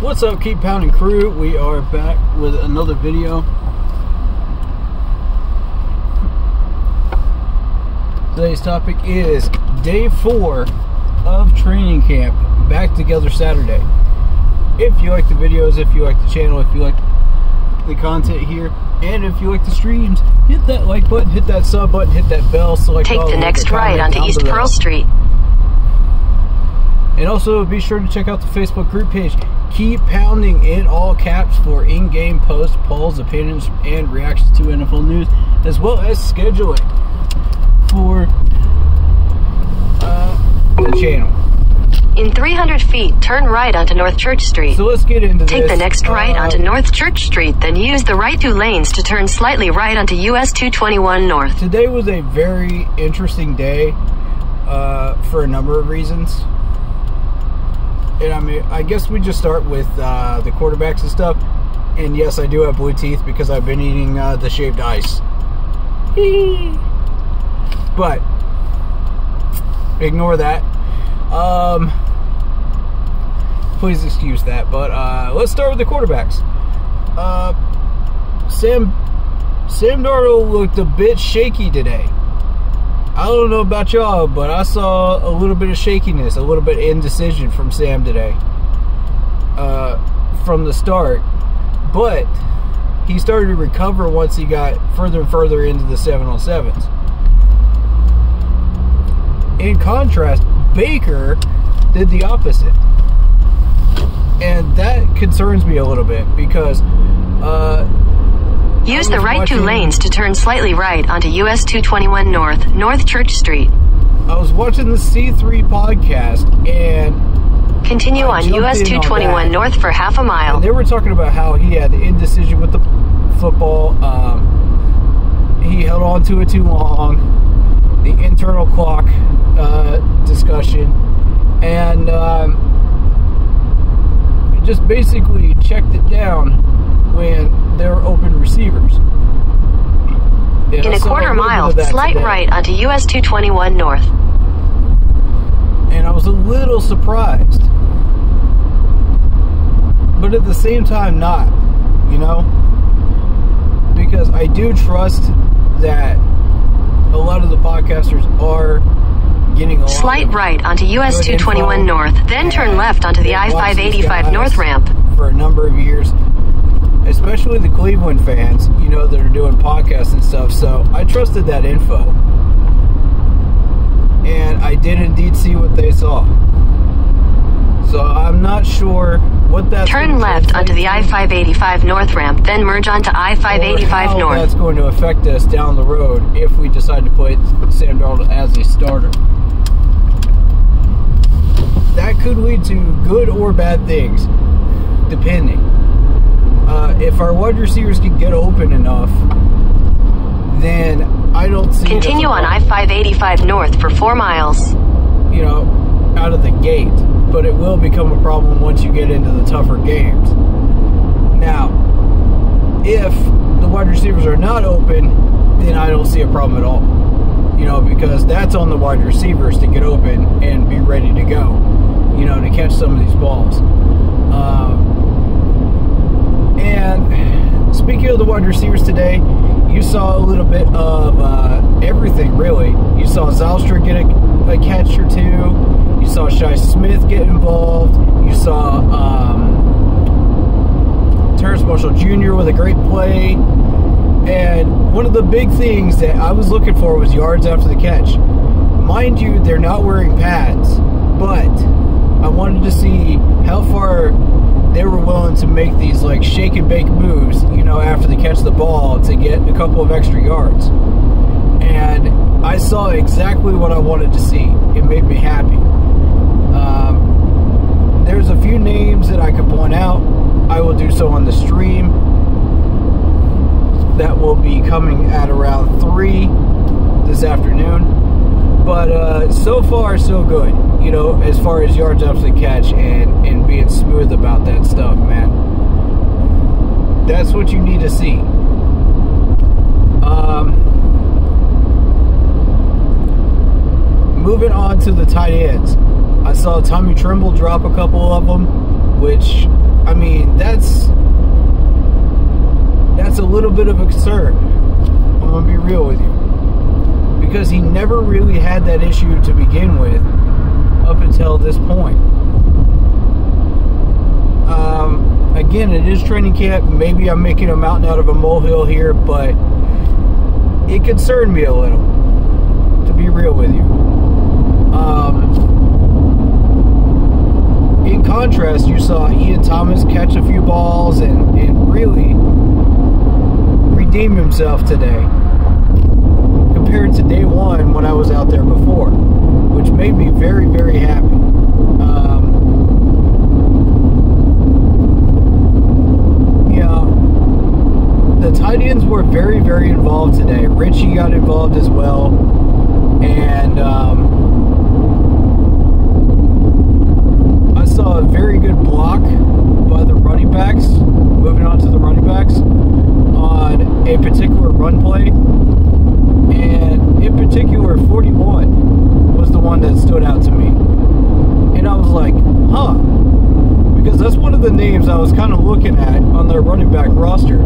What's up, Keep Pounding crew? We are back with another video. Today's topic is day four of training camp. Back together Saturday. If you like the videos, if you like the channel, if you like the content here, and if you like the streams, hit that like button, hit that sub button, hit that bell. Select Take the next right onto East below. Pearl Street. And also be sure to check out the Facebook group page. Keep pounding in all caps for in-game posts, polls, opinions, and reactions to NFL news, as well as scheduling for uh, the channel. In 300 feet, turn right onto North Church Street. So let's get into Take this. the next right Uh, onto North Church Street, then use the right two lanes to turn slightly right onto US 221 North. Today was a very interesting day uh, for a number of reasons. And I mean, I guess we just start with uh, the quarterbacks and stuff. And yes, I do have blue teeth because I've been eating uh, the shaved ice. but ignore that. Um, please excuse that. But uh, let's start with the quarterbacks. Uh, Sam Sam Darnold looked a bit shaky today. I don't know about y'all, but I saw a little bit of shakiness, a little bit of indecision from Sam today. Uh, from the start, but he started to recover once he got further and further into the seven on sevens. In contrast, Baker did the opposite, and that concerns me a little bit because. Uh, Use the right two lanes to turn slightly right onto US 221 North, North Church Street. I was watching the C3 podcast and Continue I on US in on 221. North for half a and mile. they were talking about how he had the indecision with the football. Um, he held on to it too long. The internal clock uh, discussion, and um, just basically checked it down when there were open receivers. In a quarter mile, slight today. right onto US 221 North. and I was a little surprised. But at the same time, not, you know? Because I do trust that a lot of the podcasters are getting Slight right onto US 221 North, then turn left onto the these I-585 North ramp. For a number of years, especially the Cleveland fans, you know, that are doing podcasts and stuff. So I trusted that info. And I did indeed see what they saw. So I'm not sure what that's Turn left onto the I-585 North ramp, then merge onto I-585 North. That's going to affect us down the road if we decide to put Sam Darnold as a starter. That could lead to good or bad things, depending. Uh, if our wide receivers can get open enough, then I don't see. Continue on I-585 North for 4 miles. you know, out of the gate. But it will become a problem once you get into the tougher games. Now, if the wide receivers are not open, then I don't see a problem at all. You know, because that's on the wide receivers to get open and be ready to go. You know, to catch some of these balls. Um, and speaking of the wide receivers today, you saw a little bit of uh, everything, really. You saw Zylstra get a, a catch or two. You saw Shi Smith get involved. You saw um, Terrence Marshall Jr. with a great play. And one of the big things that I was looking for was yards after the catch. Mind you, they're not wearing pads, but I wanted to see how far they were willing to make these like shake and bake moves, you know, after they catch the ball to get a couple of extra yards. And I saw exactly what I wanted to see. It made me happy. Um, there's a few names that I could point out. I will do so on the stream. That will be coming at around 3 this afternoon. But uh, so far, so good. You know, as far as yards after the catch and, and being smooth about that stuff, man. That's what you need to see. Um, moving on to the tight ends. I saw Tommy Tremble drop a couple of them, which, I mean, that's that's a little bit of a concern. I'm gonna be real with you, because he never really had that issue to begin with up until this point. Um, again, it is training camp. Maybe I'm making a mountain out of a molehill here, but it concerned me a little, to be real with you. Um, in contrast, you saw Ian Thomas catch a few balls and, and really redeem himself today compared to day one when I was out there before, which made me very, very happy. Um, yeah, the tight ends were very, very involved today. Richie got involved as well, and um, I saw a very good block by the running backs. Moving on to the running backs on a particular run play, and in particular, 41 was the one that stood out to me, and I was like, huh because that's one of the names I was kind of looking at on their running back roster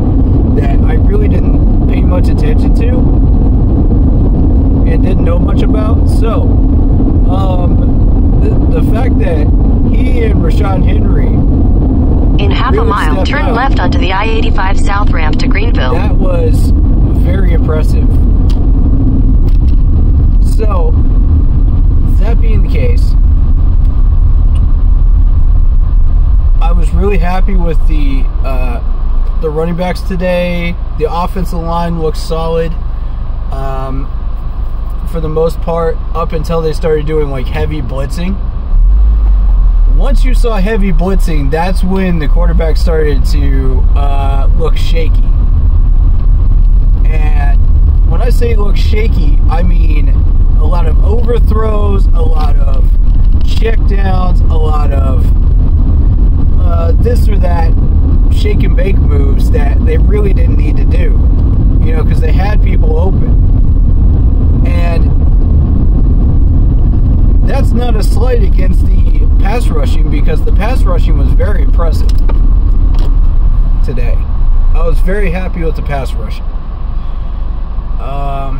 that I really didn't pay much attention to and didn't know much about. So, um, the, the fact that he and Rashawn Henry In half a mile, turn up. left onto the I 85 South ramp to Greenville. that was very impressive. So, that being the case, I was really happy with the uh, the running backs today. The offensive line looks solid um, for the most part, up until they started doing like heavy blitzing. Once you saw heavy blitzing, that's when the quarterback started to uh, look shaky. When I say look shaky, I mean a lot of overthrows, a lot of checkdowns, a lot of uh, this or that shake and bake moves that they really didn't need to do, you know, because they had people open. And that's not a slight against the pass rushing because the pass rushing was very impressive today. I was very happy with the pass rushing. Um,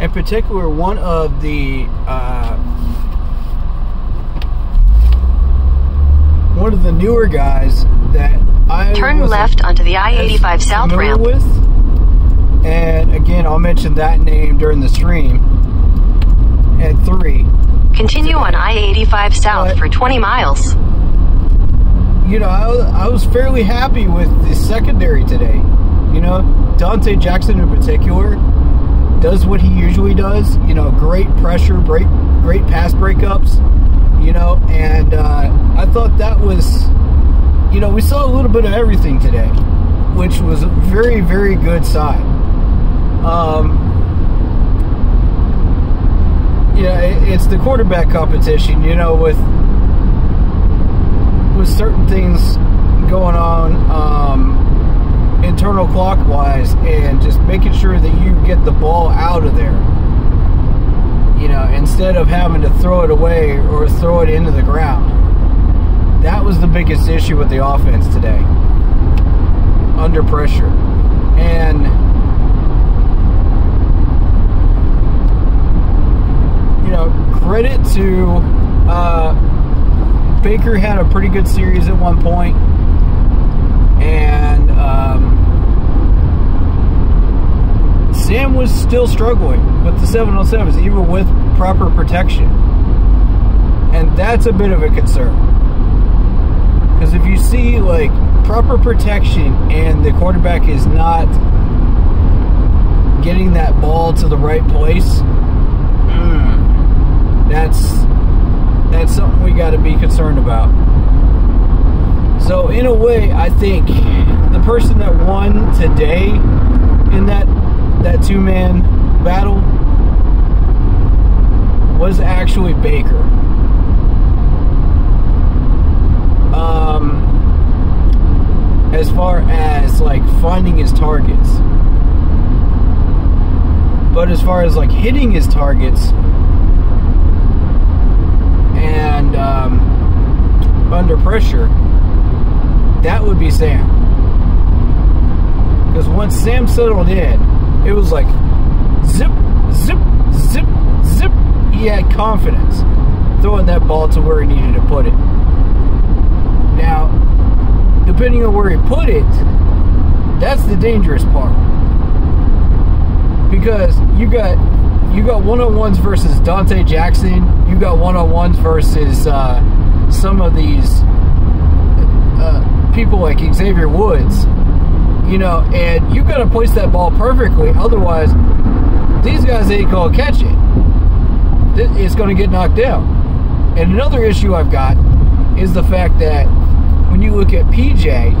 in particular, one of the uh, one of the newer guys that I Turn left onto the I as 85 South ramp. With. And again, I'll mention that name during the stream. At three, Continue on I 85 South What? for 20 miles. you know, I, I was fairly happy with the secondary today. You know, Donte Jackson in particular does what he usually does. You know, great pressure, break, great pass breakups. You know, and uh, I thought that was, you know, we saw a little bit of everything today, which was a very very good sign. Um, yeah, it's the quarterback competition. You know, with with certain things going on um, internal clockwise and just making sure that you get the ball out of there. You know, instead of having to throw it away or throw it into the ground. That was the biggest issue with the offense today. Under pressure. And you know, credit to uh, Baker had a pretty good series at one point, and um, Sam was still struggling with the 707s, even with proper protection, and that's a bit of a concern. Because if you see like proper protection and the quarterback is not getting that ball to the right place, mm, that's that's something we got to be concerned about. So in a way, I think the person that won today in that that two man battle was actually Baker. Um, as far as like finding his targets, but as far as like hitting his targets and um, under pressure, that would be Sam. Because once Sam settled in, it was like zip, zip, zip, zip. He had confidence throwing that ball to where he needed to put it. Now, depending on where he put it, that's the dangerous part. Because you got you got one-on-ones versus Donte Jackson. You got one-on-ones versus uh, some of these uh, people like Xavier Woods. You know, and you got to place that ball perfectly. Otherwise, these guys ain't gonna catch it. It's gonna get knocked down. And another issue I've got is the fact that when you look at PJ,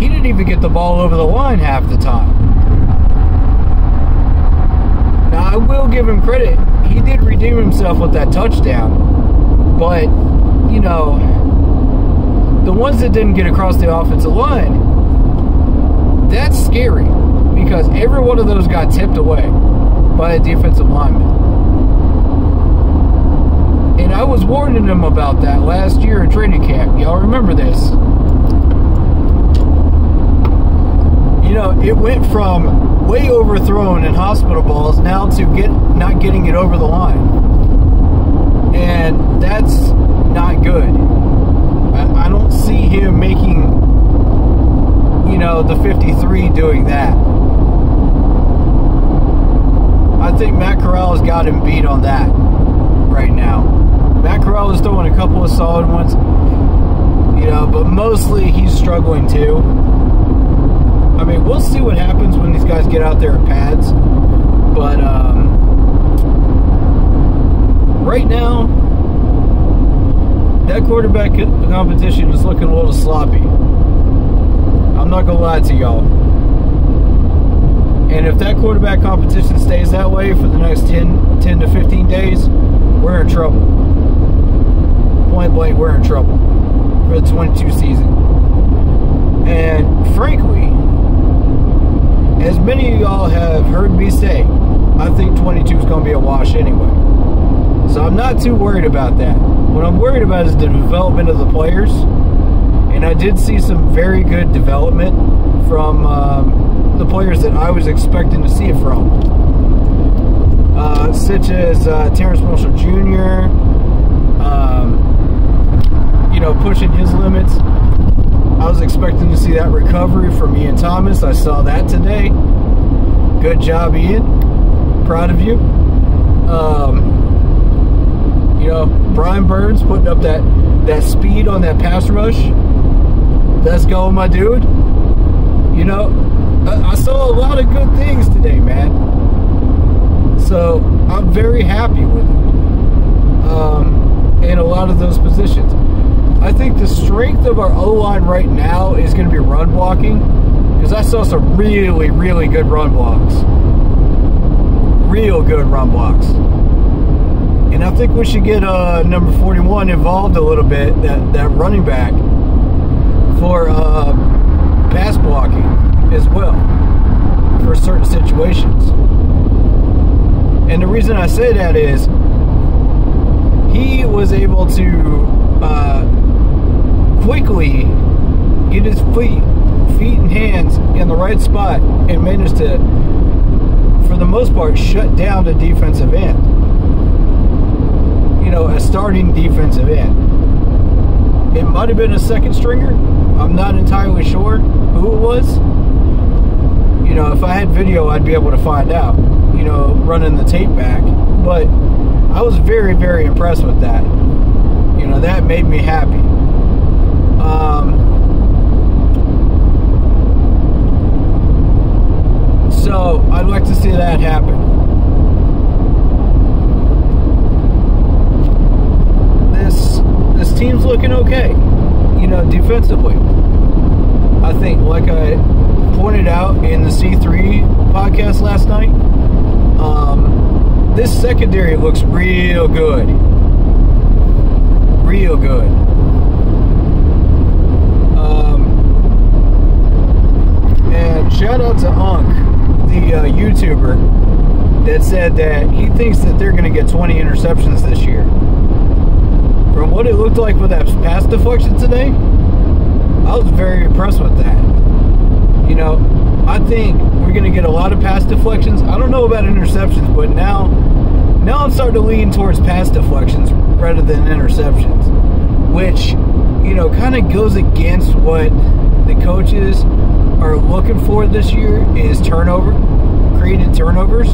he didn't even get the ball over the line half the time. Now, I will give him credit. He did redeem himself with that touchdown. But, you know, the ones that didn't get across the offensive line, that's scary because every one of those got tipped away by a defensive lineman. And I was warning them about that last year in training camp. Y'all remember this? You know, it went from way overthrown in hospital balls now to get not getting it over the line. And that's not good. I, I don't see him making, you know, the 53 doing that. I think Matt Corral has got him beat on that right now. Matt Corral is throwing a couple of solid ones, you know, but mostly he's struggling too. I mean, we'll see what happens when these guys get out there at pads, but um, right now, that quarterback competition is looking a little sloppy. I'm not gonna lie to y'all. And if that quarterback competition stays that way for the next 10, 10 to 15 days, we're in trouble. Point blank, we're in trouble for the 22 season. And frankly, as many of y'all have heard me say, I think 22 is going to be a wash anyway. So I'm not too worried about that. What I'm worried about is the development of the players. And I did see some very good development from um, the players that I was expecting to see it from. Uh, such as uh, Terrence Marshall Jr., um, you know, pushing his limits. I was expecting to see that recovery from Ian Thomas. I saw that today. Good job, Ian. Proud of you. Um, you know, Brian Burns putting up that that speed on that pass rush. Let's go, my dude. You know, I, saw a lot of good things today, man. So I'm very happy with it. Um, in a lot of those positions. I think the strength of our O line right now is going to be run blocking because I saw some really, really good run blocks. Real good run blocks. And I think we should get uh, number 41 involved a little bit, that, that running back, for uh, pass blocking as well for certain situations. And the reason I say that is he was able to uh, quickly get his feet, feet and hands in the right spot and managed to, for the most part, shut down the defensive end. You know, a starting defensive end. It might have been a second stringer. I'm not entirely sure who it was. You know, if I had video, I'd be able to find out, you know, running the tape back. But I was very, very impressed with that. You know, that made me happy. Um, so I'd like to see that happen. This this team's looking okay, you know, defensively. I think, like I pointed out in the C3 podcast last night, um, this secondary looks real good. Real good. Um, and shout out to Unk, the uh, YouTuber, that said that he thinks that they're going to get 20 interceptions this year. What it looked like with that pass deflection today, I was very impressed with that. You know, I think we're going to get a lot of pass deflections. I don't know about interceptions, but now, now I'm starting to lean towards pass deflections rather than interceptions, which you know kind of goes against what the coaches are looking for this year is turnover, created turnovers.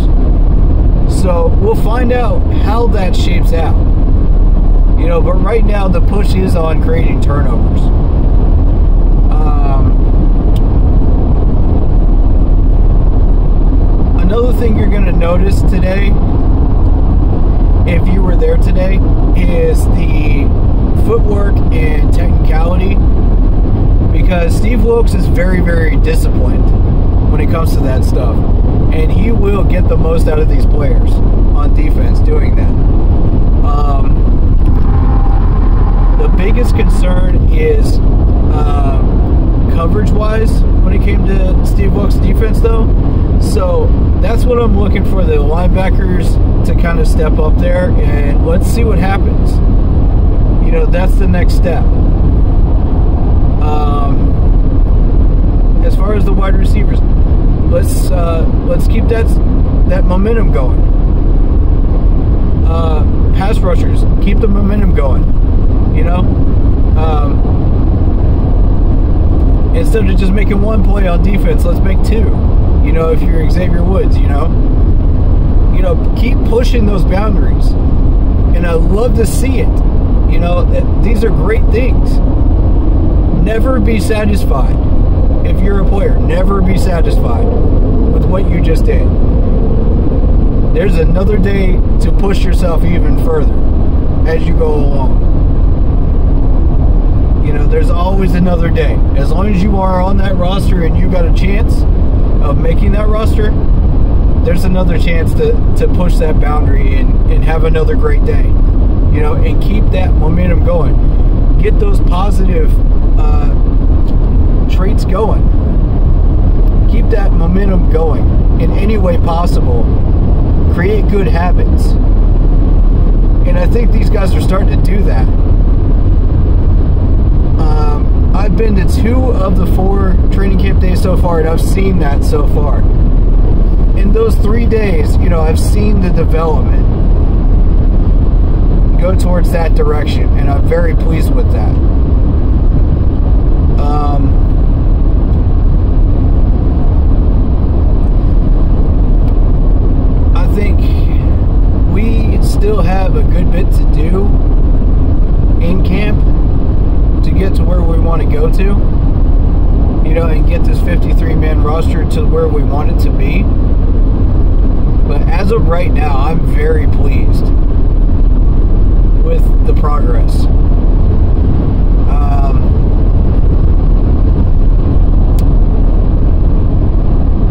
So we'll find out how that shapes out. You know, but right now the push is on creating turnovers. Um, another thing you're going to notice today, if you were there today, is the footwork and technicality. Because Steve Wilks is very, very disciplined when it comes to that stuff. And he will get the most out of these players on defense doing that. Um, the biggest concern is uh, coverage wise when it came to Steve Wilks' defense, though. So that's what I'm looking for the linebackers to kind of step up there, and let's see what happens. You know, that's the next step. Um, as far as the wide receivers, let's uh, let's keep that that momentum going. Uh, pass rushers, keep the momentum going. You know, um, instead of just making one play on defense, let's make two. You know, if you're Xavier Woods, you know, you know, keep pushing those boundaries, and I love to see it. You know, these are great things. Never be satisfied if you're a player. Never be satisfied with what you just did. There's another day to push yourself even further as you go along. You know, there's always another day. As long as you are on that roster and you got a chance of making that roster, there's another chance to, to push that boundary and, and have another great day. You know, and keep that momentum going. Get those positive uh, traits going. Keep that momentum going in any way possible. Create good habits. And I think these guys are starting to do that. Um, I've been to two of the four training camp days so far, and I've seen that so far. In those three days, you know, I've seen the development go towards that direction, and I'm very pleased with that. Um, I think we still have a good bit to do in camp to get to where we want to go to. You know, and get this 53 man roster to where we want it to be. But as of right now, I'm very pleased with the progress. Um,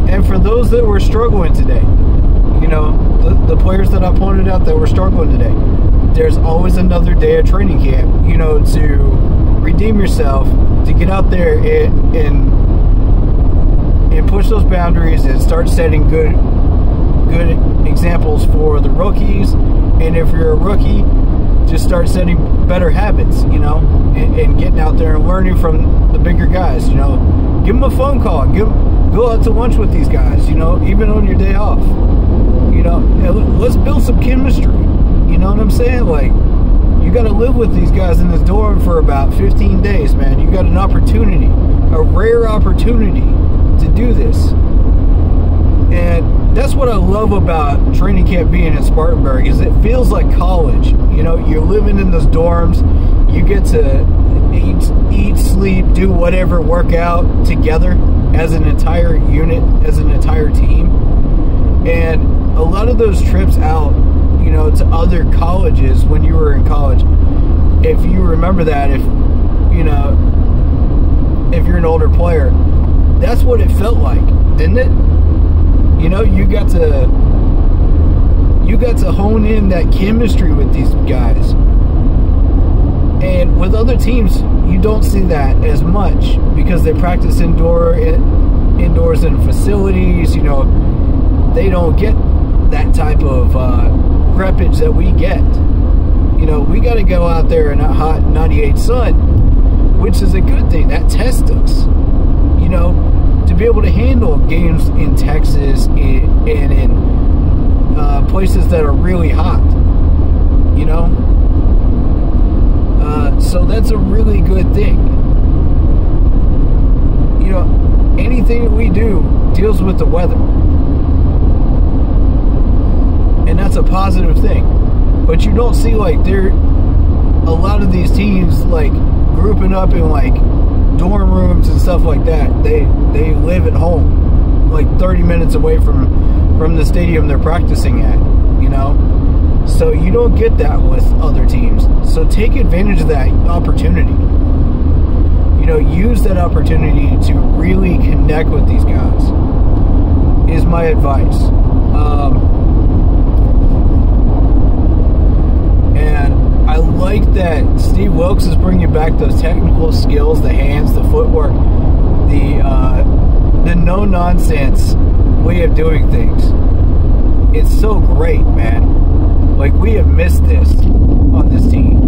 and for those that were struggling today, you know, the, the players that I pointed out that were struggling today, there's always another day of training camp, you know, to redeem yourself, to get out there and, and and push those boundaries and start setting good good examples for the rookies. And if you're a rookie, just start setting better habits, you know, and, and, getting out there and learning from the bigger guys, you know. Give them a phone call. Give go out to lunch with these guys, you know, even on your day off. You know, let's build some chemistry. You know what I'm saying? Like, you got to live with these guys in this dorm for about 15 days, man. You got an opportunity, a rare opportunity to do this. And that's what I love about training camp being in Spartanburg is it feels like college. You know, you're living in those dorms. You get to eat, eat, sleep, do whatever, work out together as an entire unit, as an entire team. And a lot of those trips out, you know, to other colleges when you were in college, if you remember that, if, you know, if you're an older player, that's what it felt like, didn't it? You know, you got to you got to hone in that chemistry with these guys. And with other teams, you don't see that as much because they practice indoor indoors in facilities, you know, they don't get that type of uh, reppage that we get. you know, we got to go out there in a hot 98 sun, which is a good thing. That tests us, you know, to be able to handle games in Texas and in uh, places that are really hot, you know. Uh, so that's a really good thing. You know, anything that we do deals with the weather. And that's a positive thing. But you don't see like there a lot of these teams like grouping up in like dorm rooms and stuff like that. They they live at home, like 30 minutes away from from the stadium they're practicing at. You know, so you don't get that with other teams. So take advantage of that opportunity. You know, use that opportunity to really connect with these guys. Is my advice. Um, and I like that Steve Wilks is bringing back those technical skills, the hands, the footwork, the uh, the no nonsense way of doing things. It's so great, man. Like we have missed this on this team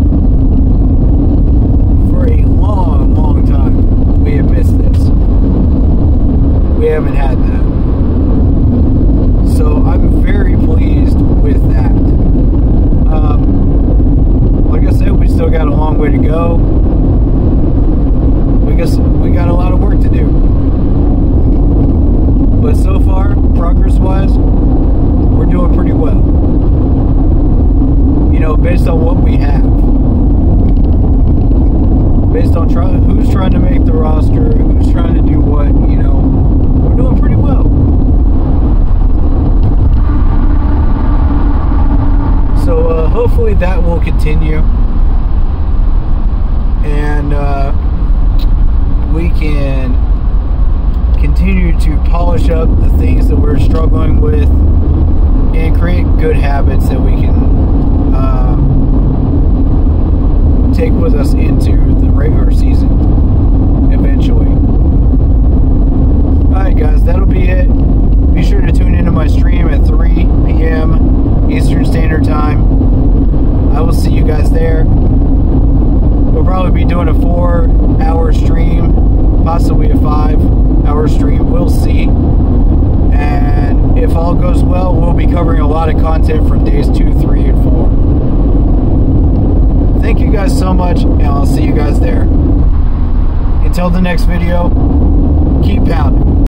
for a long, long time. We have missed this. We haven't had that. So I'm very pleased with that. Um, like I said, we still got a long way to go. We guess we got a lot of work to do. But so far, progress-wise, we're doing pretty well. You know, based on what we have. On try, who's trying to make the roster, who's trying to do what, you know, we're doing pretty well. So uh, hopefully that will continue, and uh, we can continue to polish up the things that we're struggling with, and create good habits that we can uh, take with us into regular season eventually. All right, guys, that'll be it. Be sure to tune into my stream at 3 p.m. Eastern Standard Time. I will see you guys there. We'll probably be doing a four hour stream, possibly a five hour stream. We'll see. And if all goes well, we'll be covering a lot of content from days two, three, and four. Thank you guys so much, and I'll see you guys there. Until the next video, keep pounding.